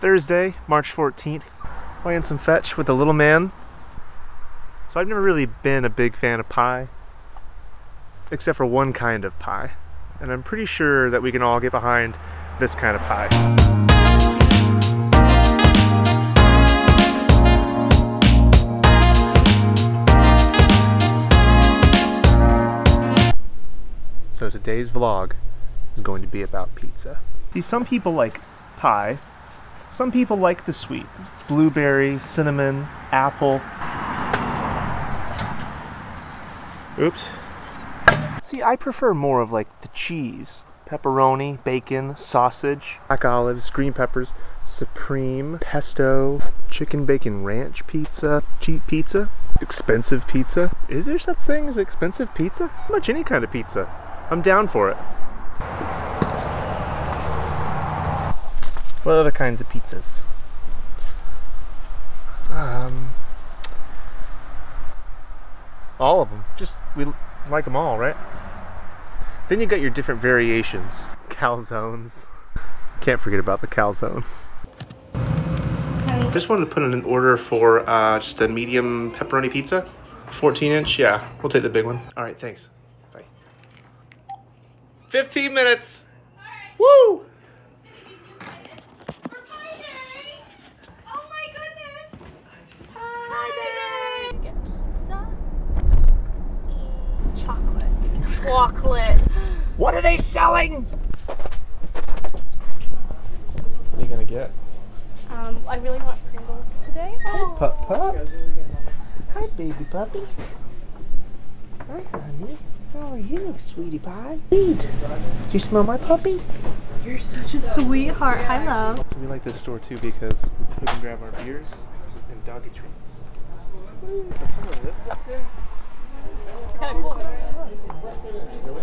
Thursday, March 14th, playing some fetch with the little man. So I've never really been a big fan of pie, except for one kind of pie. And I'm pretty sure that we can all get behind this kind of pie. So today's vlog is going to be about pizza. See, some people like pie, some people like the sweet. Blueberry, cinnamon, apple. Oops. See, I prefer more of like the cheese. Pepperoni, bacon, sausage, black olives, green peppers, supreme, pesto, chicken bacon ranch pizza, cheap pizza, expensive pizza. Is there such thing as expensive pizza? Much any kind of pizza. I'm down for it. What other kinds of pizzas? Um, all of them. Just we like them all, right? Then you got your different variations. Calzones. Can't forget about the calzones. Just wanted to put in an order for uh, just a medium pepperoni pizza. 14 inch, yeah. We'll take the big one. All right, thanks. Bye. 15 minutes. Woo! Oh my goodness! Hi, Get pizza and chocolate. Chocolate. What are they selling? What are you gonna get? Um, I really want Pringles today. Oh, Pup pup. Hi, baby puppy. Hi, honey. How are you, sweetie pie? Eat. Do you smell my puppy? you're such a sweetheart. Hi, love. So we like this store too because we can grab our beers and doggy treats. But someone lives up there? Kind of cool.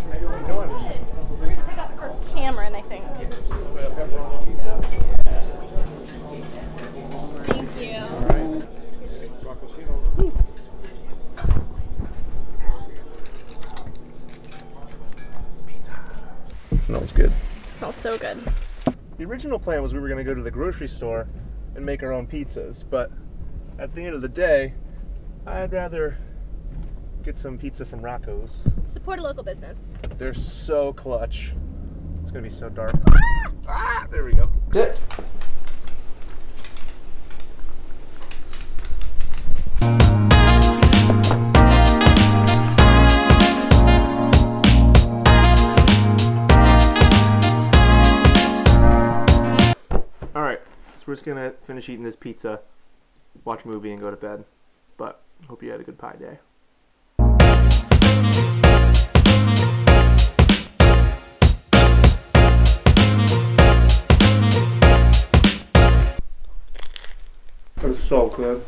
Maybe where we're going. Pick up for Cameron, I think. Thank you. Pizza. Smells good. smells so good. The original plan was we were going to go to the grocery store and make our own pizzas, but at the end of the day, I'd rather get some pizza from Rocco's. Support a local business. They're so clutch. It's going to be so dark. Ah, there we go. Sit. All just gonna finish eating this pizza, watch a movie, and go to bed. But hope you had a good pie day. It's so good.